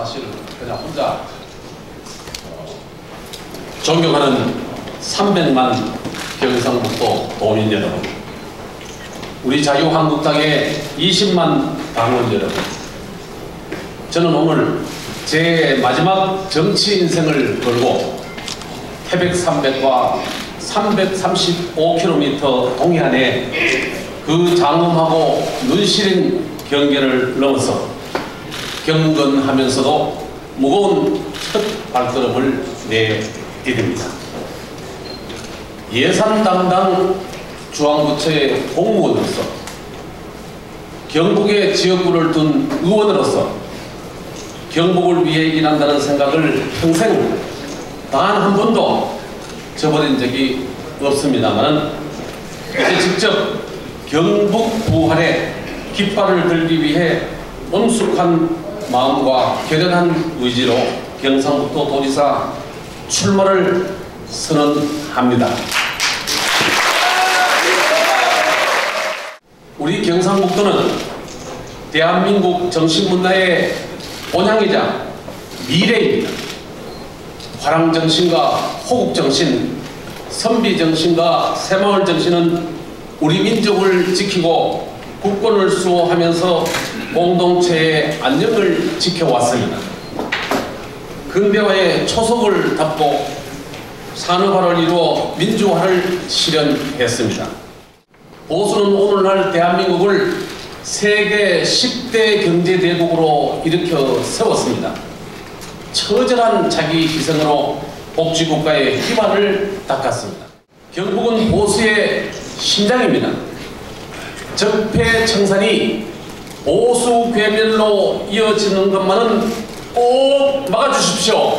사실 그냥 혼자 어, 존경하는 300만 경상북도 도민 여러분 우리 자유한국당의 20만 당원 여러분 저는 오늘 제 마지막 정치 인생을 걸고 태백 300과 335km 동해안에 그 장엄하고 눈시린 경계를 넘어서 경건하면서도 무거운 첫 발걸음을 내디딥니다. 예산 담당 중앙부처의 공무원으로서 경북의 지역구를 둔 의원으로서 경북을 위해 일한다는 생각을 평생 단 한 번도 저버린 적이 없습니다만 이제 직접 경북 부활의 깃발을 들기 위해 엄숙한 마음과 결연한 의지로 경상북도 도지사 출마를 선언합니다. 우리 경상북도는 대한민국 정신문화의 본향이자 미래입니다. 화랑정신과 호국정신, 선비정신과 새마을정신은 우리 민족을 지키고 국권을 수호하면서 공동체의 안녕을 지켜왔습니다. 근대화의 초석을 닦고 산업화를 이루어 민주화를 실현했습니다. 보수는 오늘날 대한민국을 세계 10대 경제대국으로 일으켜 세웠습니다. 처절한 자기 희생으로 복지국가의 기반을 닦았습니다. 경북은 보수의 심장입니다. 적폐청산이 보수 괴멸로 이어지는 것만은 꼭 막아주십시오.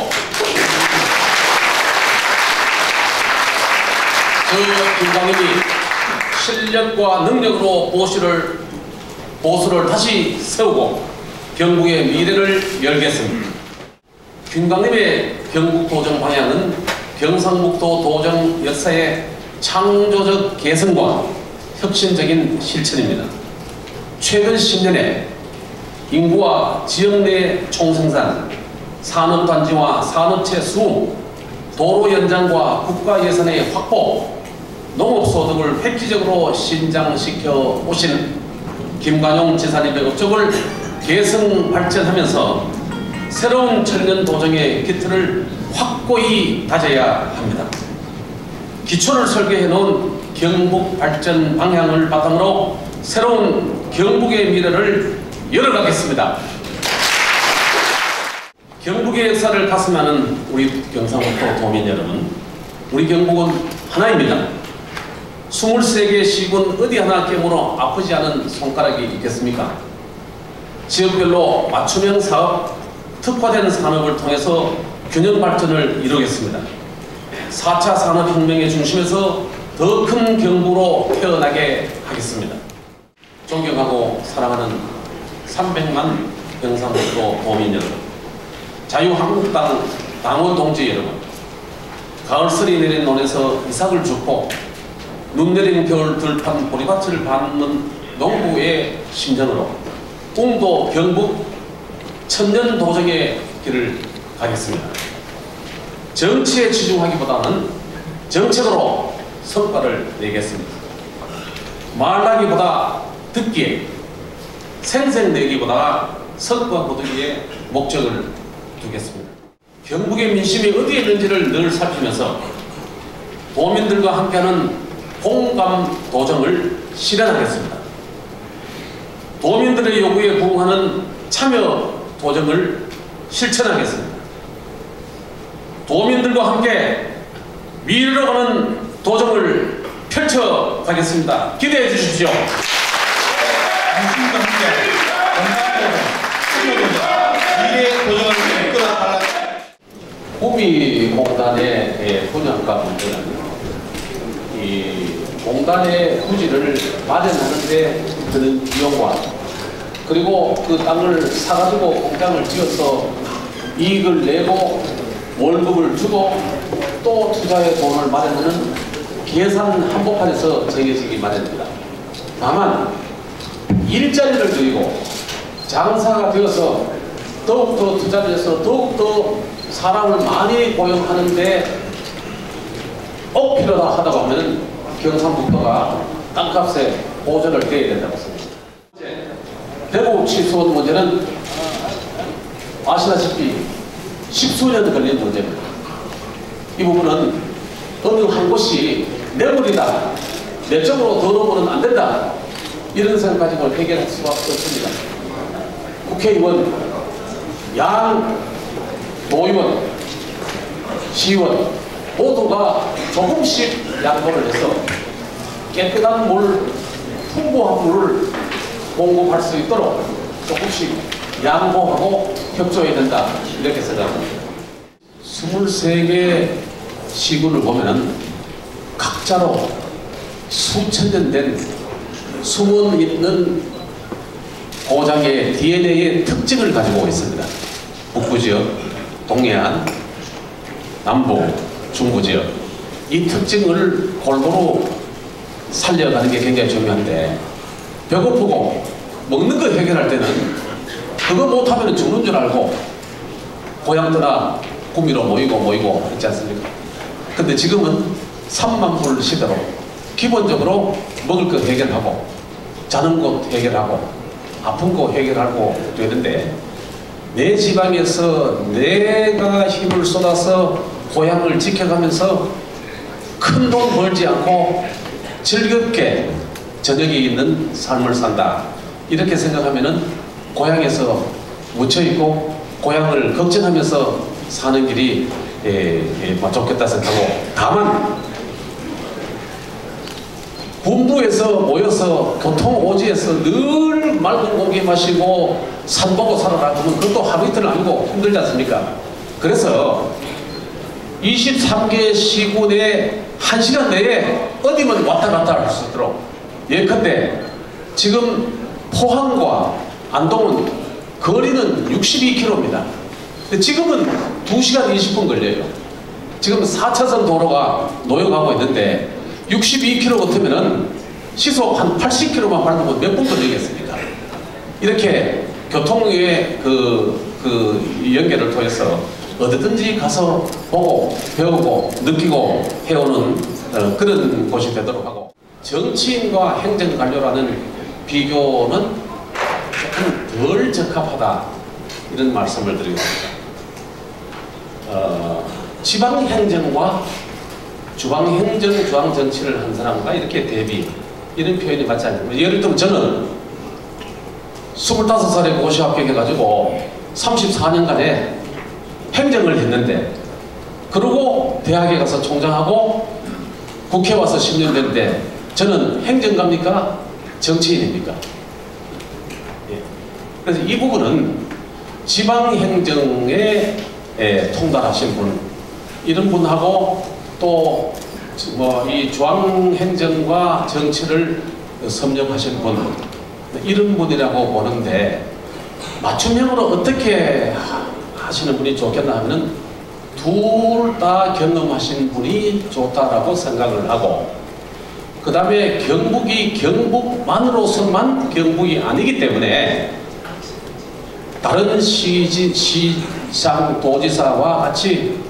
저 김광임이 실력과 능력으로 보수를, 보수를 다시 세우고 경북의 미래를 열겠습니다. 김광림의 경북 도정 방향은 경상북도 도정 역사의 창조적 개성과 혁신적인 실천입니다. 최근 10년에 인구와 지역 내 총생산, 산업단지와 산업체 수, 도로 연장과 국가 예산의 확보, 농업소득을 획기적으로 신장시켜 오신 김관용 지사님의 업적을 계승 발전하면서 새로운 청년 도정의 기틀을 확고히 다져야 합니다. 기초를 설계해 놓은 경북 발전 방향을 바탕으로 새로운 경북의 미래를 열어가겠습니다. 경북의 역사를 가슴하는 우리 경상북도 도민 여러분, 우리 경북은 하나입니다. 23개 시군 어디 하나 깨물어 아프지 않은 손가락이 있겠습니까? 지역별로 맞춤형 사업, 특화된 산업을 통해서 균형 발전을 이루겠습니다. 4차 산업혁명의 중심에서 더 큰 경부로 태어나게 하겠습니다. 존경하고 사랑하는 300만 경상북도 도민 여러분, 자유한국당 당원 동지 여러분, 가을설이 내린 논에서 이삭을 줍고 눈 내린 겨울 들판 보리밭을 밟는 농부의 심정으로 꿈도 경북 천년 도정의 길을 가겠습니다. 정치에 치중하기보다는 정책으로 성과를 내겠습니다. 말하기보다 듣기에 생생내기보다 성과 거두기에 목적을 두겠습니다. 경북의 민심이 어디에 있는지를 늘 살피면서 도민들과 함께하는 공감 도정을 실현하겠습니다. 도민들의 요구에 부응하는 참여 도정을 실천하겠습니다. 도민들과 함께 미래로 가는 도정을 펼쳐가겠습니다. 기대해 주십시오. 당신과 함께 달라. 구미공단의 분양가 문제는 이 공단의 부지를 마련하는데 드는 비용과 그리고 그 땅을 사가지고 공장을 지어서 이익을 내고 월급을 주고 또 투자의 돈을 마련하는 계산 한복판에서 정해지기 마련입니다. 다만 일자리를 드리고 장사가 되어서 더욱더 투자를 해서 더욱더 사람을 많이 고용하는데 꼭 필요하다 하다고 하면은 경상북도가 땅값에 보전을 드려야 된다고 습니다 대구 취소원 문제는 아시다시피 십수년 걸린 문제입니다. 이 부분은 어느 한 곳이 내 물이다. 내적으로 더 놓으면 안 된다. 이런 생각 가지고 해결할 수가 없습니다. 국회의원, 양, 도의원, 시의원 모두가 조금씩 양보를 해서 깨끗한 물, 풍부한 물을 공급할 수 있도록 조금씩 양보하고 협조해야 된다. 이렇게 생각합니다. 23개 시군을 보면은 각자로 수천 년 된 숨은 있는 고장의 DNA의 특징을 가지고 있습니다. 북부 지역, 동해안, 남부, 중부 지역 이 특징을 골고루 살려가는 게 굉장히 중요한데 배고프고 먹는 거 해결할 때는 그거 못하면 죽는 줄 알고 고향 떠나 구미로 모이고 모이고 했지 않습니까? 근데 지금은 3만 불 시대로 기본적으로 먹을 거 해결하고 자는 곳 해결하고 아픈 거 해결하고 되는데 내 지방에서 내가 힘을 쏟아서 고향을 지켜가면서 큰 돈 벌지 않고 즐겁게 저녁이 있는 삶을 산다. 이렇게 생각하면은 고향에서 묻혀있고 고향을 걱정하면서 사는 길이 예, 예, 뭐 좋겠다 생각하고 다만 본부에서 모여서 교통 오지에서 늘 맑은 공기 마시고 산 보고 살아라 그러면 그것도 하루 이틀 아니고 힘들지 않습니까? 그래서 23개 시군에 1시간 내에 어디면 왔다 갔다 할 수 있도록 예컨대 지금 포항과 안동은 거리는 62km입니다. 지금은 2시간 20분 걸려요. 지금 4차선 도로가 노역하고 있는데 62km 같으면은 시속 한 80km만 밟으면 몇 분 걸리겠습니까? 이렇게 교통의 그, 그 연계를 통해서 어디든지 가서 보고 배우고 느끼고 해오는 어, 그런 곳이 되도록 하고 정치인과 행정관료라는 비교는 조금 덜 적합하다 이런 말씀을 드리겠습니다. 어, 지방행정과 주방행정, 중앙정치를 한 사람과 이렇게 대비 이런 표현이 맞지 않습니다. 예를 들면 저는 25살에 고시 합격해가지고 34년간에 행정을 했는데 그러고 대학에 가서 총장하고 국회 와서 10년 됐는데 저는 행정가입니까? 정치인입니까? 예. 그래서 이 부분은 지방행정에 예, 통달하신 분 이런 분하고 또 뭐 이 중앙행정과 정치를 섭렵하신 분 이런 분이라고 보는데 맞춤형으로 어떻게 하시는 분이 좋겠나 하면 둘다 경험하신 분이 좋다라고 생각을 하고 그 다음에 경북이 경북만으로서만 경북이 아니기 때문에 다른 시지, 시장 도지사와 같이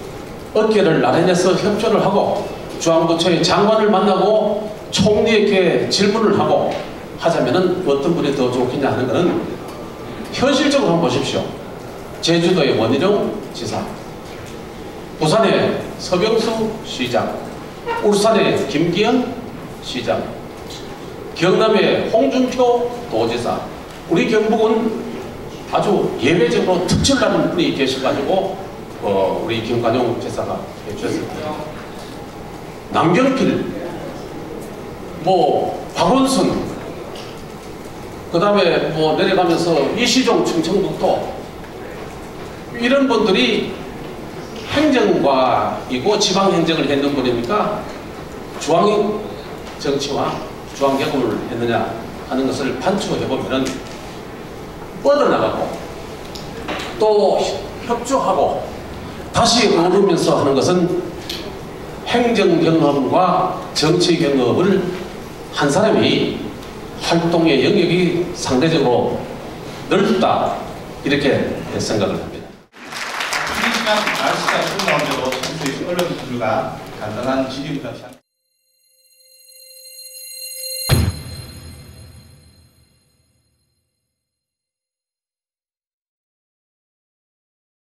어깨를 나란해서 협조를 하고 중앙부처의 장관을 만나고 총리에게 질문을 하고 하자면은 어떤 분이 더 좋겠냐 하는 것은 현실적으로 한번 보십시오. 제주도의 원희룡 지사, 부산의 서병수 시장, 울산의 김기현 시장, 경남의 홍준표 도지사, 우리 경북은 아주 예외적으로 특출나는 분이 계셔가지고 어, 우리 김관용 지사가 해주셨습니다. 남경필, 뭐 박원순, 그 다음에 뭐 내려가면서 이시종 충청북도 이런 분들이 행정과이고 지방행정을 했는 분입니까? 중앙 정치와 중앙 개국을 했느냐 하는 것을 반추해보면 뻗어나가고 또 협조하고 다시 오르면서 하는 것은 행정 경험과 정치 경험을 한 사람이 활동의 영역이 상대적으로 넓다 이렇게 생각을 합니다. 이 시간 날씨가 추운 가운데도 주신 언론 분들과 간단한 시작.